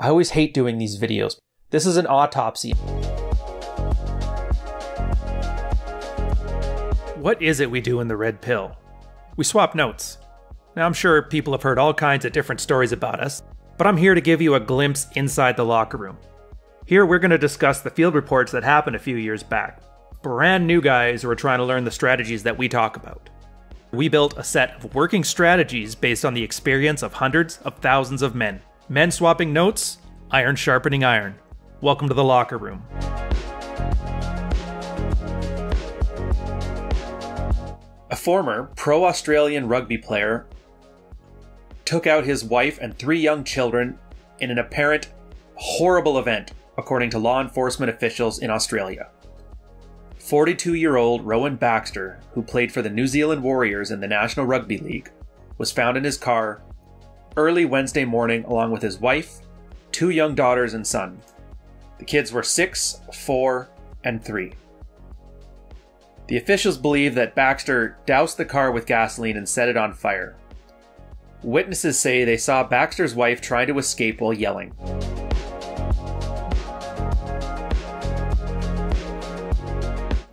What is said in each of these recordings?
I always hate doing these videos. This is an autopsy. What is it we do in the red pill? We swap notes. Now, I'm sure people have heard all kinds of different stories about us, but I'm here to give you a glimpse inside the locker room. Here, we're going to discuss the field reports that happened a few years back. Brand new guys who are trying to learn the strategies that we talk about. We built a set of working strategies based on the experience of hundreds of thousands of men. Men swapping notes, iron sharpening iron. Welcome to the locker room. A former pro Australian rugby player took out his wife and three young children in an apparent horrible event, according to law enforcement officials in Australia. 42 year old Rowan Baxter, who played for the New Zealand Warriors in the National Rugby League, was found in his car early Wednesday morning along with his wife, two young daughters, and son. The kids were 6, 4, and 3. The officials believe that Baxter doused the car with gasoline and set it on fire. Witnesses say they saw Baxter's wife trying to escape while yelling.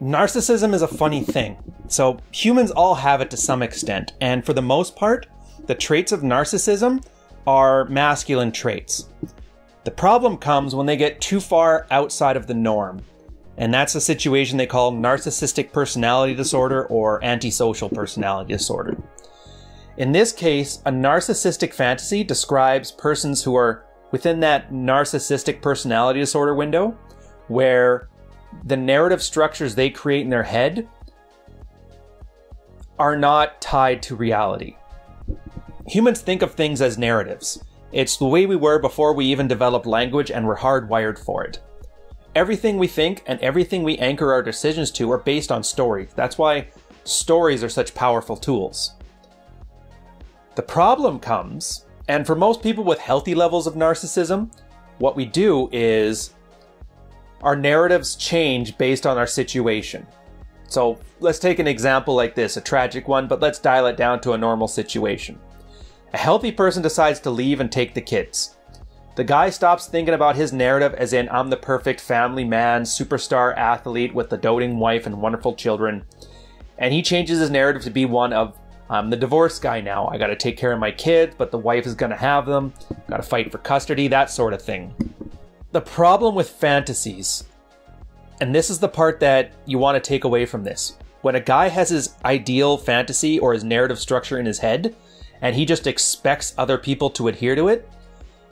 Narcissism is a funny thing. So, humans all have it to some extent, and for the most part, the traits of narcissism are masculine traits. The problem comes when they get too far outside of the norm, and that's a situation they call narcissistic personality disorder or antisocial personality disorder. In this case, a narcissistic fantasy describes persons who are within that narcissistic personality disorder window where the narrative structures they create in their head are not tied to reality. Humans think of things as narratives. It's the way we were before we even developed language and were hardwired for it. Everything we think and everything we anchor our decisions to are based on stories. That's why stories are such powerful tools. The problem comes, and for most people with healthy levels of narcissism, what we do is our narratives change based on our situation. So let's take an example like this, a tragic one, but let's dial it down to a normal situation. A healthy person decides to leave and take the kids. The guy stops thinking about his narrative as in, I'm the perfect family man, superstar athlete with a doting wife and wonderful children. And he changes his narrative to be one of, I'm the divorce guy now. I gotta take care of my kids, but the wife is gonna have them. Gotta fight for custody, that sort of thing. The problem with fantasies, and this is the part that you want to take away from this. When a guy has his ideal fantasy or his narrative structure in his head, and he just expects other people to adhere to it,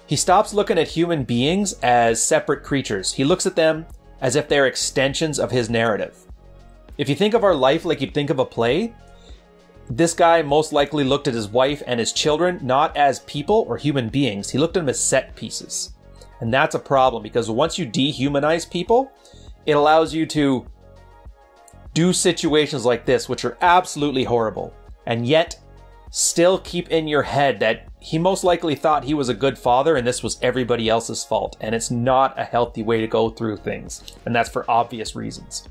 he stops looking at human beings as separate creatures. He looks at them as if they're extensions of his narrative. If you think of our life like you'd think of a play, this guy most likely looked at his wife and his children not as people or human beings, he looked at them as set pieces. And that's a problem because once you dehumanize people, it allows you to do situations like this, which are absolutely horrible, and yet still keep in your head that he most likely thought he was a good father and this was everybody else's fault. And it's not a healthy way to go through things. And that's for obvious reasons.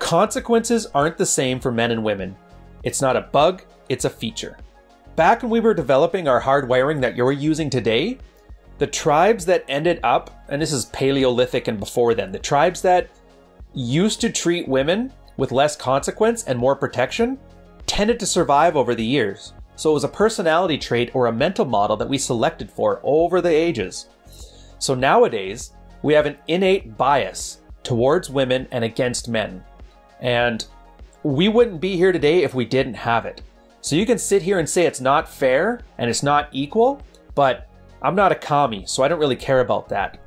Consequences aren't the same for men and women. It's not a bug, it's a feature. Back when we were developing our hardwiring that you're using today, the tribes that ended up, and this is Paleolithic and before then, the tribes that used to treat women with less consequence and more protection tended to survive over the years. So it was a personality trait or a mental model that we selected for over the ages. So nowadays, we have an innate bias towards women and against men. And we wouldn't be here today if we didn't have it. So you can sit here and say it's not fair and it's not equal, but I'm not a commie, so I don't really care about that.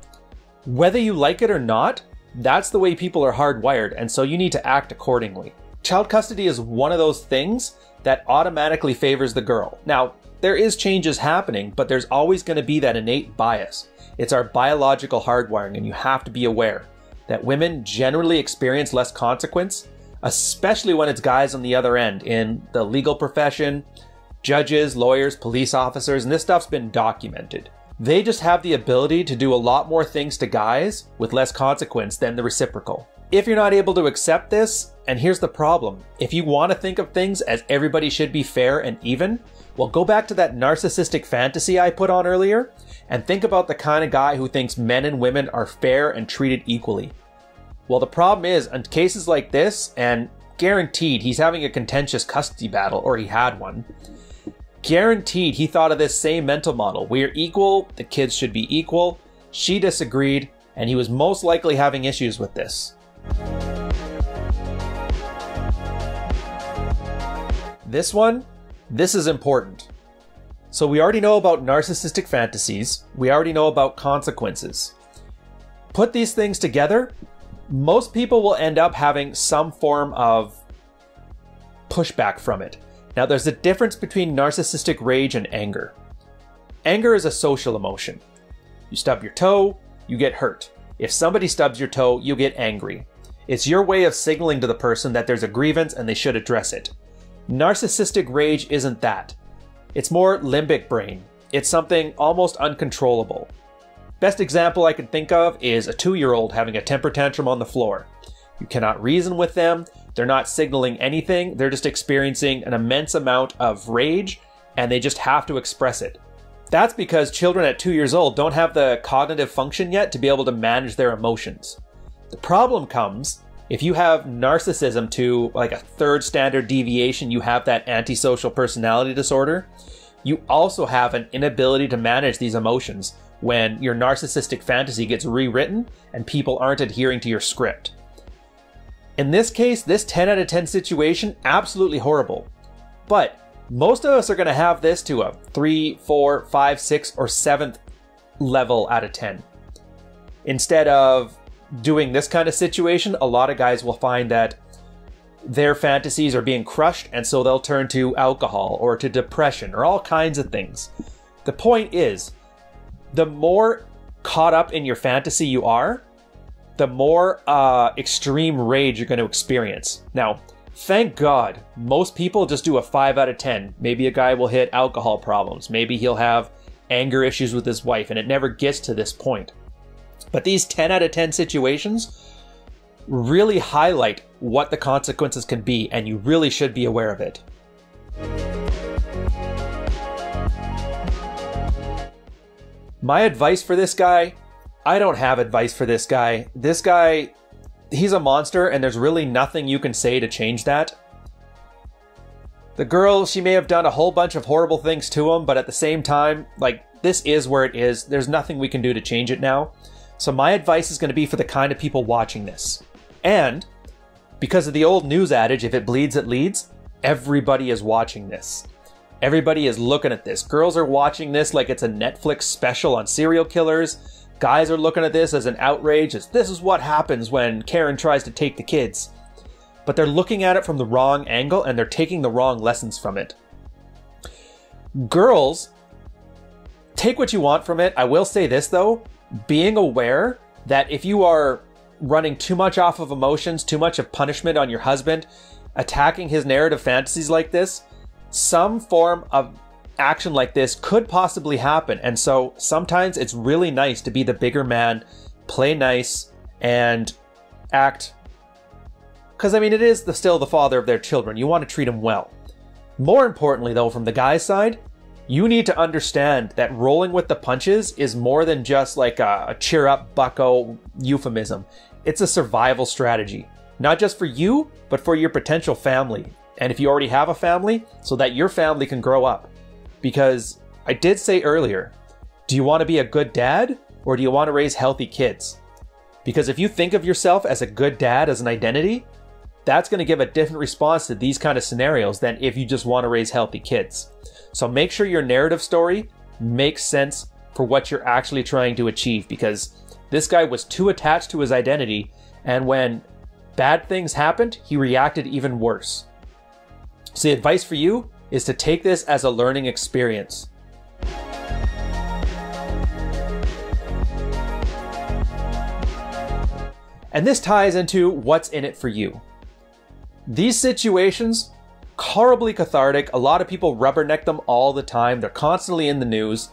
Whether you like it or not, that's the way people are hardwired, and so you need to act accordingly. Child custody is one of those things that automatically favors the girl. Now, there is changes happening, but there's always going to be that innate bias. It's our biological hardwiring, and you have to be aware that women generally experience less consequence, especially when it's guys on the other end in the legal profession, judges, lawyers, police officers, and this stuff's been documented. They just have the ability to do a lot more things to guys with less consequence than the reciprocal. If you're not able to accept this, and here's the problem if you want to think of things as everybody should be fair and even, well, go back to that narcissistic fantasy I put on earlier and think about the kind of guy who thinks men and women are fair and treated equally. Well, the problem is, in cases like this, and guaranteed he's having a contentious custody battle, or he had one, guaranteed he thought of this same mental model. We're equal, the kids should be equal. She disagreed, and he was most likely having issues with this. This one, this is important. So we already know about narcissistic fantasies, we already know about consequences. Put these things together, most people will end up having some form of pushback from it. Now, there's a difference between narcissistic rage and anger. Anger is a social emotion. You stub your toe, you get hurt. If somebody stubs your toe, you get angry. It's your way of signaling to the person that there's a grievance and they should address it. Narcissistic rage isn't that. It's more limbic brain. It's something almost uncontrollable. Best example I can think of is a two year old having a temper tantrum on the floor. You cannot reason with them, they're not signaling anything, they're just experiencing an immense amount of rage and they just have to express it. That's because children at two years old don't have the cognitive function yet to be able to manage their emotions. The problem comes if you have narcissism to like a third standard deviation, you have that antisocial personality disorder, you also have an inability to manage these emotions when your narcissistic fantasy gets rewritten and people aren't adhering to your script. In this case, this 10 out of 10 situation, absolutely horrible. But most of us are going to have this to a 3, 4, 5, 6, or 7th level out of 10. Instead of doing this kind of situation, a lot of guys will find that their fantasies are being crushed, and so they'll turn to alcohol or to depression or all kinds of things. The point is, the more caught up in your fantasy you are, the more uh, extreme rage you're going to experience. Now, thank God, most people just do a 5 out of 10. Maybe a guy will hit alcohol problems. Maybe he'll have anger issues with his wife, and it never gets to this point. But these 10 out of 10 situations really highlight what the consequences can be, and you really should be aware of it. My advice for this guy I don't have advice for this guy. This guy, he's a monster, and there's really nothing you can say to change that. The girl, she may have done a whole bunch of horrible things to him, but at the same time, like, this is where it is. There's nothing we can do to change it now. So, my advice is going to be for the kind of people watching this. And, because of the old news adage, if it bleeds, it leads, everybody is watching this. Everybody is looking at this. Girls are watching this like it's a Netflix special on serial killers. Guys are looking at this as an outrage, as this is what happens when Karen tries to take the kids. But they're looking at it from the wrong angle and they're taking the wrong lessons from it. Girls, take what you want from it. I will say this though being aware that if you are running too much off of emotions, too much of punishment on your husband, attacking his narrative fantasies like this, some form of action like this could possibly happen. And so sometimes it's really nice to be the bigger man, play nice, and act. Because, I mean, it is the, still the father of their children. You want to treat him well. More importantly, though, from the guy's side, you need to understand that rolling with the punches is more than just like a, a cheer up bucko euphemism. It's a survival strategy, not just for you, but for your potential family. And if you already have a family, so that your family can grow up. Because I did say earlier, do you want to be a good dad or do you want to raise healthy kids? Because if you think of yourself as a good dad as an identity, that's going to give a different response to these kind of scenarios than if you just want to raise healthy kids. So make sure your narrative story makes sense for what you're actually trying to achieve because this guy was too attached to his identity and when bad things happened, he reacted even worse. So advice for you is to take this as a learning experience. And this ties into what's in it for you. These situations, horribly cathartic. A lot of people rubberneck them all the time. They're constantly in the news.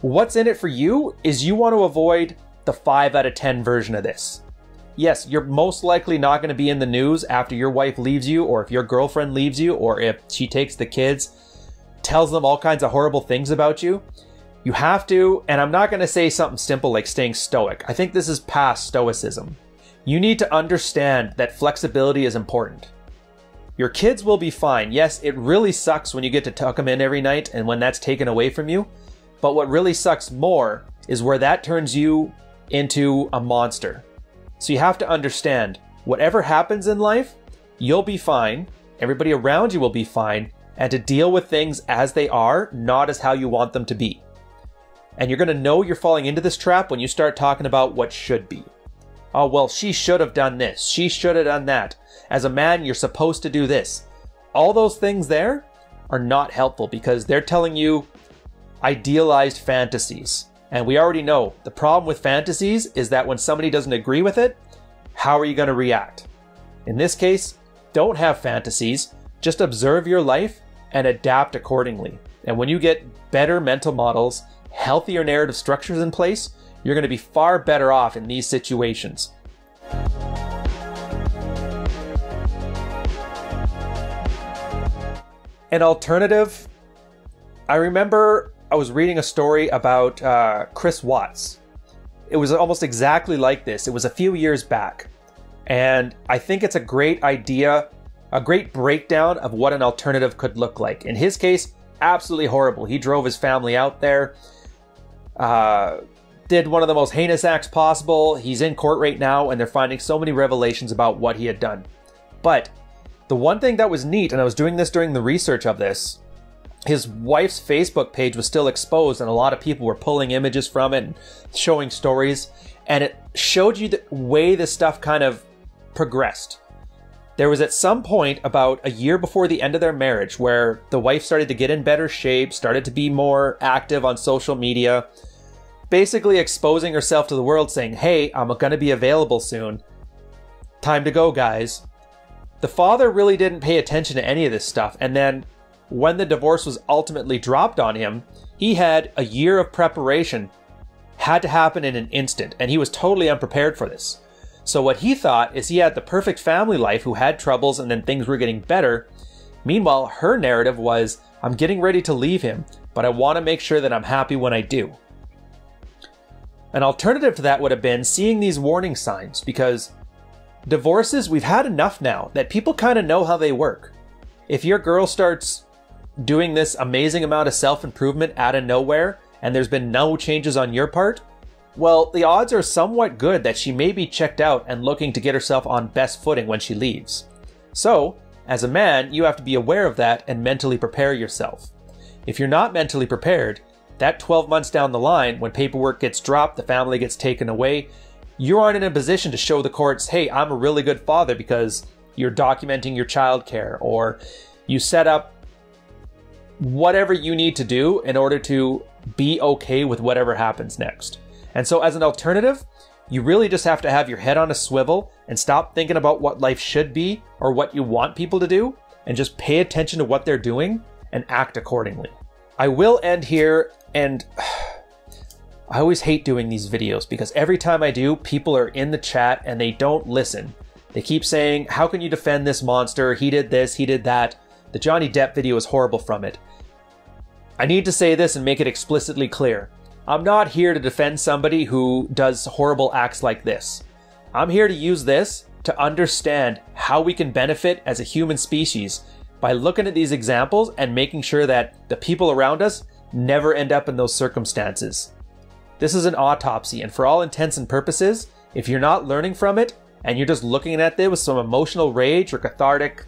What's in it for you is you want to avoid the 5 out of 10 version of this. Yes, you're most likely not going to be in the news after your wife leaves you, or if your girlfriend leaves you, or if she takes the kids, tells them all kinds of horrible things about you. You have to, and I'm not going to say something simple like staying stoic. I think this is past stoicism. You need to understand that flexibility is important. Your kids will be fine. Yes, it really sucks when you get to tuck them in every night and when that's taken away from you. But what really sucks more is where that turns you into a monster. So you have to understand whatever happens in life, you'll be fine. Everybody around you will be fine. And to deal with things as they are, not as how you want them to be. And you're going to know you're falling into this trap when you start talking about what should be. Oh, well, she should have done this. She should have done that. As a man, you're supposed to do this. All those things there are not helpful because they're telling you idealized fantasies. And we already know the problem with fantasies is that when somebody doesn't agree with it, how are you going to react? In this case, don't have fantasies, just observe your life and adapt accordingly. And when you get better mental models, healthier narrative structures in place, you're going to be far better off in these situations. An alternative, I remember I was reading a story about uh, Chris Watts. It was almost exactly like this. It was a few years back. And I think it's a great idea, a great breakdown of what an alternative could look like. In his case, absolutely horrible. He drove his family out there, uh, did one of the most heinous acts possible. He's in court right now, and they're finding so many revelations about what he had done. But the one thing that was neat, and I was doing this during the research of this, his wife's Facebook page was still exposed, and a lot of people were pulling images from it and showing stories. And it showed you the way this stuff kind of progressed. There was at some point about a year before the end of their marriage where the wife started to get in better shape, started to be more active on social media, basically exposing herself to the world, saying, Hey, I'm going to be available soon. Time to go, guys. The father really didn't pay attention to any of this stuff, and then when the divorce was ultimately dropped on him, he had a year of preparation, had to happen in an instant, and he was totally unprepared for this. So what he thought is he had the perfect family life who had troubles and then things were getting better. Meanwhile, her narrative was, I'm getting ready to leave him, but I want to make sure that I'm happy when I do. An alternative to that would have been seeing these warning signs because divorces, we've had enough now that people kind of know how they work. If your girl starts doing this amazing amount of self improvement out of nowhere and there's been no changes on your part, well, the odds are somewhat good that she may be checked out and looking to get herself on best footing when she leaves. So, as a man, you have to be aware of that and mentally prepare yourself. If you're not mentally prepared, that 12 months down the line, when paperwork gets dropped, the family gets taken away, you aren't in a position to show the courts, hey, I'm a really good father because you're documenting your child care or you set up whatever you need to do in order to be okay with whatever happens next. And so, as an alternative, you really just have to have your head on a swivel and stop thinking about what life should be or what you want people to do and just pay attention to what they're doing and act accordingly. I will end here and I always hate doing these videos because every time I do, people are in the chat and they don't listen. They keep saying, How can you defend this monster? He did this, he did that. The Johnny Depp video is horrible from it. I need to say this and make it explicitly clear. I'm not here to defend somebody who does horrible acts like this. I'm here to use this to understand how we can benefit as a human species by looking at these examples and making sure that the people around us never end up in those circumstances. This is an autopsy, and for all intents and purposes, if you're not learning from it and you're just looking at it with some emotional rage or cathartic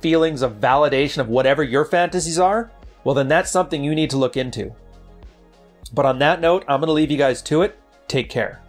feelings of validation of whatever your fantasies are, well, then that's something you need to look into. But on that note, I'm going to leave you guys to it. Take care.